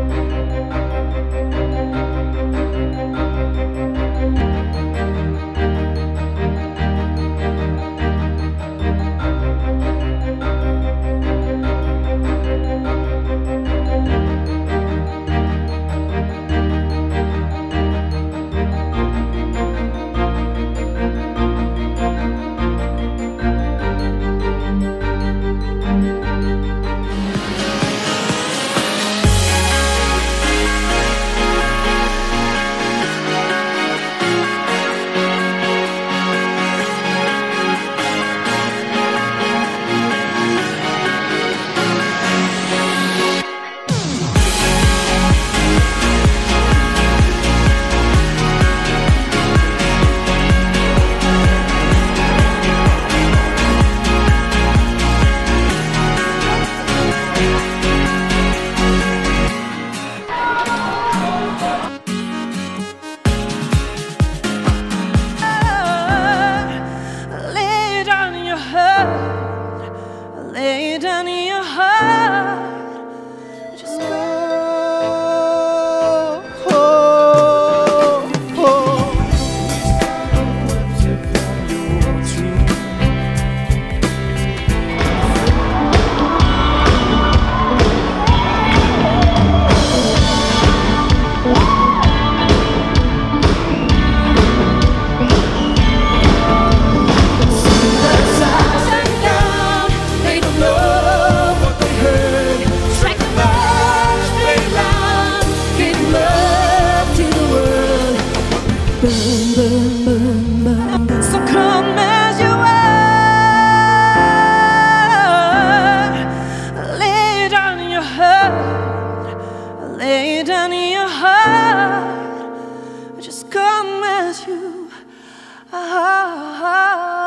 Thank you. I lay down in your heart. I just come as you. are.